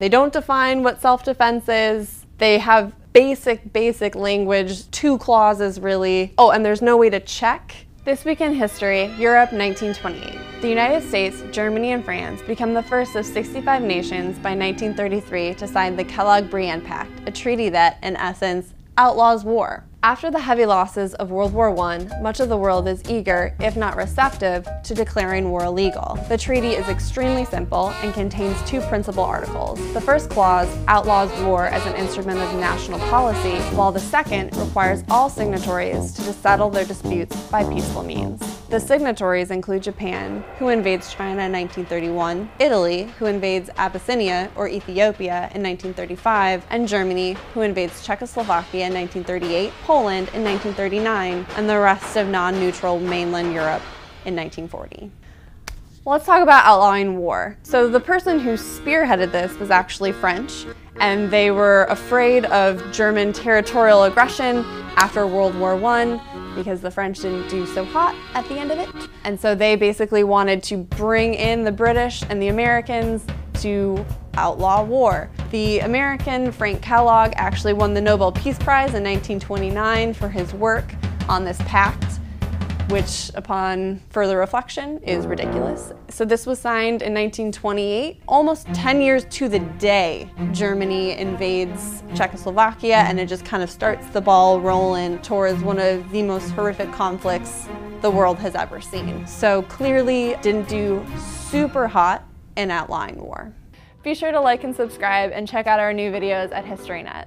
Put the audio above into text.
They don't define what self-defense is. They have basic, basic language, two clauses really. Oh, and there's no way to check. This week in history, Europe 1928. The United States, Germany, and France become the first of 65 nations by 1933 to sign the Kellogg-Briand Pact, a treaty that, in essence, outlaws war. After the heavy losses of World War I, much of the world is eager, if not receptive, to declaring war illegal. The treaty is extremely simple and contains two principal articles. The first clause outlaws war as an instrument of national policy, while the second requires all signatories to settle their disputes by peaceful means. The signatories include Japan, who invades China in 1931, Italy, who invades Abyssinia or Ethiopia in 1935, and Germany, who invades Czechoslovakia in 1938, Poland in 1939, and the rest of non-neutral mainland Europe in 1940. Let's talk about outlawing war. So the person who spearheaded this was actually French, and they were afraid of German territorial aggression after World War I because the French didn't do so hot at the end of it. And so they basically wanted to bring in the British and the Americans to outlaw war. The American Frank Kellogg actually won the Nobel Peace Prize in 1929 for his work on this pact which upon further reflection is ridiculous. So this was signed in 1928. Almost 10 years to the day, Germany invades Czechoslovakia and it just kind of starts the ball rolling towards one of the most horrific conflicts the world has ever seen. So clearly didn't do super hot in outlawing war. Be sure to like and subscribe and check out our new videos at HistoryNet.